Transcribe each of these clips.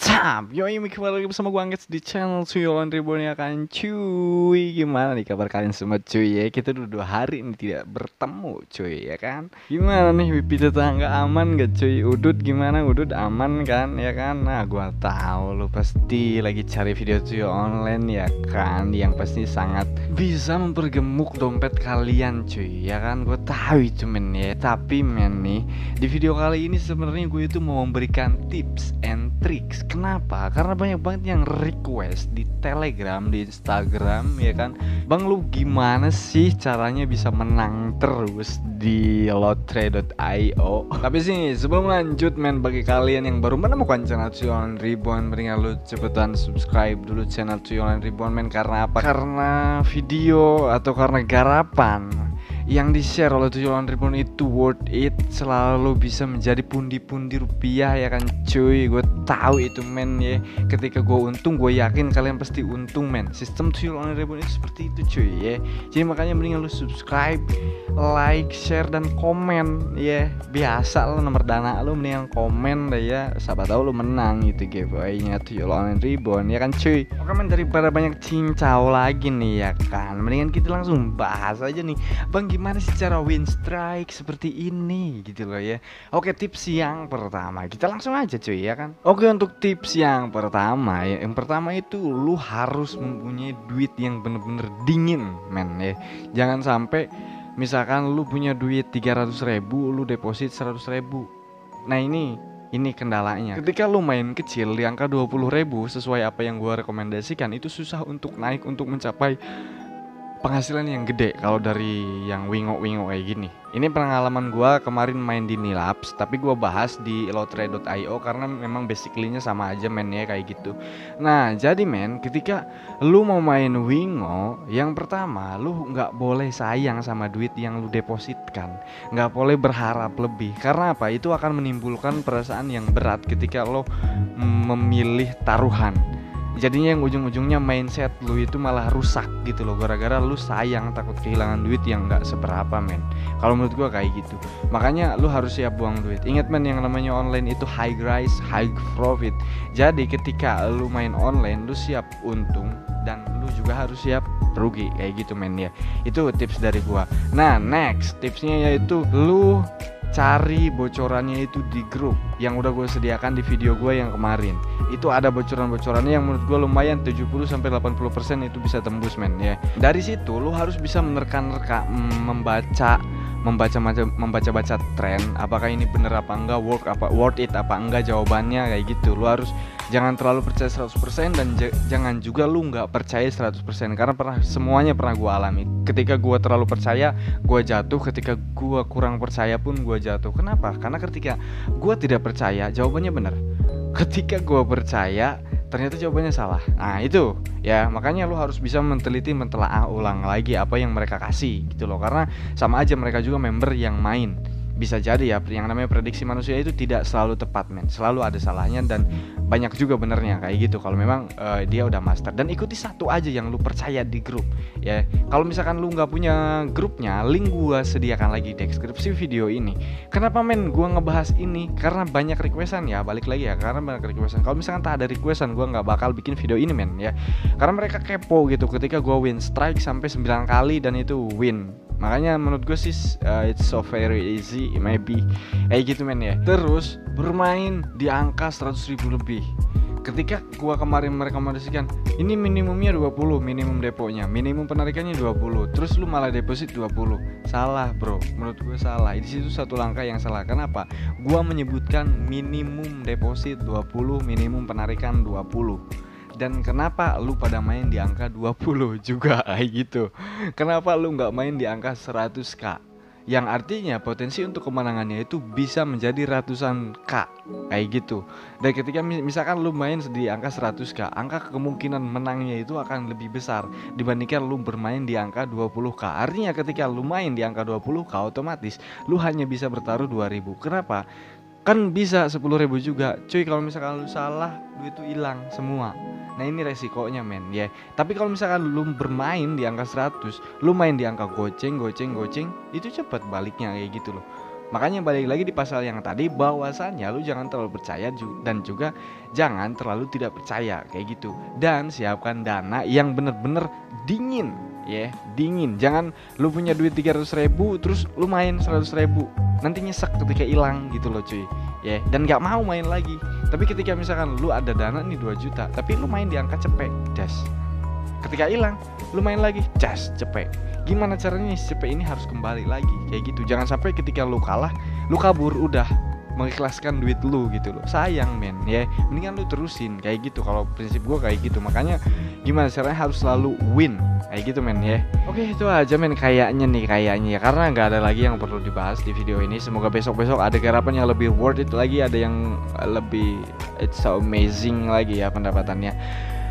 What's up? Yo, ini kembali lagi bersama gue Angget di channel Suyolan Reborn ya kan? Cuy, gimana nih kabar kalian semua cuy ya? Kita udah dua hari ini tidak bertemu cuy ya kan? Gimana nih Wipi tetangga aman gak cuy? Udut gimana? Udut aman kan ya kan? Nah gue tahu lu pasti lagi cari video cuy online ya kan? Yang pasti sangat bisa mempergemuk dompet kalian cuy ya kan? Gue tahu itu men ya. Tapi men nih di video kali ini sebenarnya gue itu mau memberikan tips and tricks. Kenapa? Karena banyak banget yang request di Telegram, di Instagram, ya kan. Bang lu gimana sih caranya bisa menang terus di lotre.io? Tapi sih sebelum lanjut men bagi kalian yang baru menemukan channel Cuyolan Ribuan, mendingan lu cepetan subscribe dulu channel Cuyolan Ribuan men karena apa? Karena video atau karena garapan yang di share oleh tujuan ribuan itu worth it selalu bisa menjadi pundi-pundi rupiah ya kan cuy? Gue tahu itu men ya. Ketika gue untung gue yakin kalian pasti untung men. Sistem tujuan ribuan itu seperti itu cuy ya. Jadi makanya mendingan lu subscribe like share dan komen ya. Biasa lo nomor dana lu mendingan komen deh ya. Siapa tahu lu menang gitu giveaway-nya tujuan ribuan ya kan cuy? Oke men daripada banyak cincau lagi nih ya kan? Mendingan kita langsung bahas aja nih. Bang gimana sih cara win strike seperti ini gitu loh ya? Oke tips yang pertama. Kita langsung aja cuy ya kan? Oke untuk tips yang pertama ya. Yang pertama itu lu harus mempunyai duit yang bener-bener dingin men ya. Jangan sampai misalkan lu punya duit 300 ribu lu deposit 100 ribu. Nah ini ini kendalanya. Ketika lu main kecil di angka 20 ribu sesuai apa yang gua rekomendasikan itu susah untuk naik untuk mencapai penghasilan yang gede kalau dari yang wingo-wingo kayak gini. Ini pengalaman gua kemarin main di Nilaps, tapi gua bahas di lotre.io karena memang basically-nya sama aja mainnya kayak gitu. Nah, jadi men, ketika lu mau main wingo, yang pertama lu nggak boleh sayang sama duit yang lu depositkan, nggak boleh berharap lebih. Karena apa? Itu akan menimbulkan perasaan yang berat ketika lo memilih taruhan jadinya yang ujung-ujungnya mindset lu itu malah rusak gitu loh. Gara-gara lu sayang takut kehilangan duit yang nggak seberapa men. Kalau menurut gua kayak gitu. Makanya lu harus siap buang duit. Ingat men yang namanya online itu high rise high profit. Jadi ketika lu main online lu siap untung dan lu juga harus siap rugi. Kayak gitu men ya. Itu tips dari gua. Nah next tipsnya yaitu lu cari bocorannya itu di grup yang udah gue sediakan di video gue yang kemarin. Itu ada bocoran-bocorannya yang menurut gue lumayan 70 sampai 80% itu bisa tembus men ya. Dari situ lu harus bisa menerka-nerka membaca membaca membaca baca tren apakah ini bener apa enggak work apa worth it apa enggak jawabannya kayak gitu. Lu harus jangan terlalu percaya 100% dan jangan juga lu nggak percaya 100% karena pernah semuanya pernah gue alami. Ketika gue terlalu percaya gue jatuh. Ketika gue kurang percaya pun gue jatuh. Kenapa? Karena ketika gue tidak percaya jawabannya benar. Ketika gue percaya ternyata jawabannya salah. Nah itu. Ya makanya lu harus bisa menteliti mentelaah ulang lagi apa yang mereka kasih gitu loh. Karena sama aja mereka juga member yang main bisa jadi ya yang namanya prediksi manusia itu tidak selalu tepat men. Selalu ada salahnya dan banyak juga benernya kayak gitu. Kalau memang uh, dia udah master. Dan ikuti satu aja yang lu percaya di grup ya. Kalau misalkan lu nggak punya grupnya link gua sediakan lagi di deskripsi video ini. Kenapa men gua ngebahas ini? Karena banyak requestan ya. Balik lagi ya karena banyak requestan. Kalau misalkan tak ada requestan gua nggak bakal bikin video ini men ya. Karena mereka kepo gitu ketika gua win strike sampai 9 kali dan itu win makanya menurut gue sih uh, it's so very easy maybe kayak gitu men ya. Terus bermain di angka 100 ribu lebih. Ketika gua kemarin merekomendasikan ini minimumnya 20 minimum deponya. Minimum penarikannya 20 terus lu malah deposit 20 salah bro. Menurut gue salah. Di situ satu langkah yang salah. Kenapa? Gua menyebutkan minimum deposit 20 minimum penarikan 20 dan kenapa lu pada main di angka 20 juga? Kayak gitu. Kenapa lu nggak main di angka 100k yang artinya potensi untuk kemenangannya itu bisa menjadi ratusan k. Kayak gitu. Dan ketika misalkan lu main di angka 100k angka kemungkinan menangnya itu akan lebih besar dibandingkan lu bermain di angka 20k artinya ketika lu main di angka 20k otomatis lu hanya bisa bertaruh 2000 kenapa? Kan bisa 10.000 juga. Cuy kalau misalkan lu salah duit itu hilang semua Nah ini resikonya men ya. Tapi kalau misalkan lu bermain di angka 100, lu main di angka goceng, goceng, goceng, itu cepat baliknya kayak gitu loh. Makanya balik lagi di pasal yang tadi bahwasannya lu jangan terlalu percaya dan juga jangan terlalu tidak percaya kayak gitu. Dan siapkan dana yang bener-bener dingin ya, yeah, dingin. Jangan lu punya duit 300 ribu terus lu main 100 ribu. Nanti nyesek ketika hilang gitu loh cuy. Ya, yeah. dan gak mau main lagi. Tapi ketika misalkan lu ada dana nih 2 juta, tapi lu main di angka cepet, das ketika hilang lu main lagi cas cepet gimana caranya si cepet ini harus kembali lagi? Kayak gitu. Jangan sampai ketika lu kalah lu kabur udah mengikhlaskan duit lu gitu loh. Sayang men ya. Mendingan lu terusin kayak gitu. Kalau prinsip gue kayak gitu. Makanya gimana caranya harus selalu win. Kayak gitu men ya. Oke itu aja men kayaknya nih kayaknya. Ya karena nggak ada lagi yang perlu dibahas di video ini. Semoga besok besok ada garapan yang lebih worth it lagi ada yang lebih it's so amazing lagi ya pendapatannya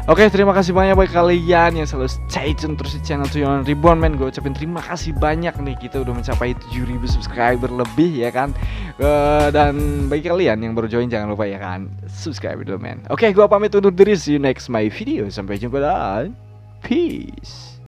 Oke terima kasih banyak buat kalian yang selalu stay tune terus di channel Tuyulan Reborn men Gue ucapin terima kasih banyak nih. Kita udah mencapai 7000 subscriber lebih ya kan? Uh, Dan bagi kalian yang baru join jangan lupa ya kan? Subscribe dulu men Oke gue pamit undur diri. See you next my video. Sampai jumpa dan peace